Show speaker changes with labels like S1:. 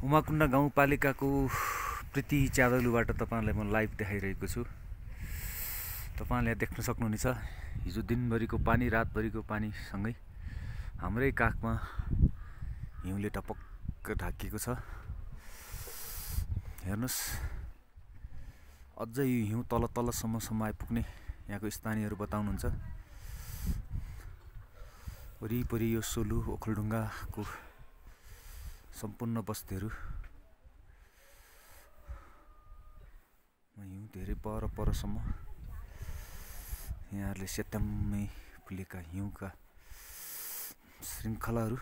S1: उमाकुण्ड गाउँपालिकाको प्रीति च्यादलुबाट तपाईँहरूलाई म लाइभ देखाइरहेको छु। तपाईँहरूले देख्न सक्नुहुनेछ हिजो दिनभरिको पानी रातभरिको पानीसँगै हाम्रै काखमा हिउँले टपक्क ढाकिएको छ। हेर्नुहोस् अझै हिउँ तल तलसम्मसम्म आइपुग्ने यहाँको स्थानीयहरू बताउनुहुन्छ। वरिपरि यो सोलु ओखलढुङ्गाको सम्पूर्ण बस्तीहरू। हिउँ धेरै पर परसम्म यहाँहरूले सेत्याम्मै फुलेका हिउँका श्रृङ्खलाहरू